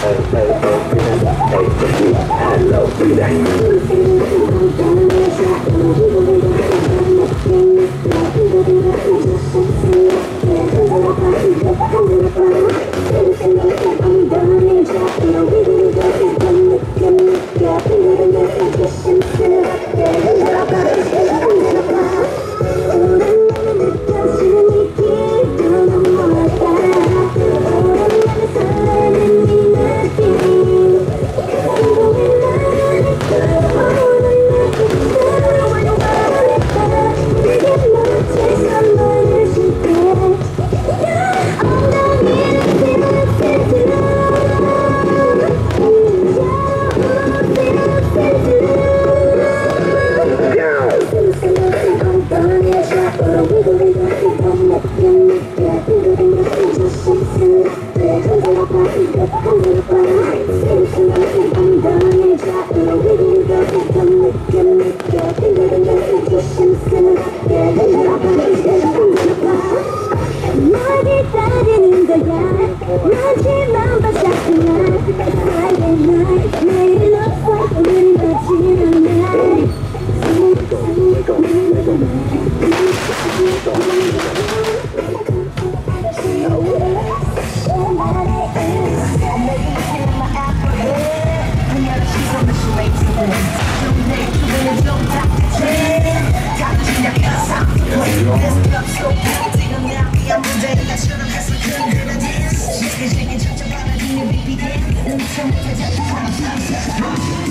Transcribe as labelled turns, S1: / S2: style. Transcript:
S1: Hello,
S2: よし!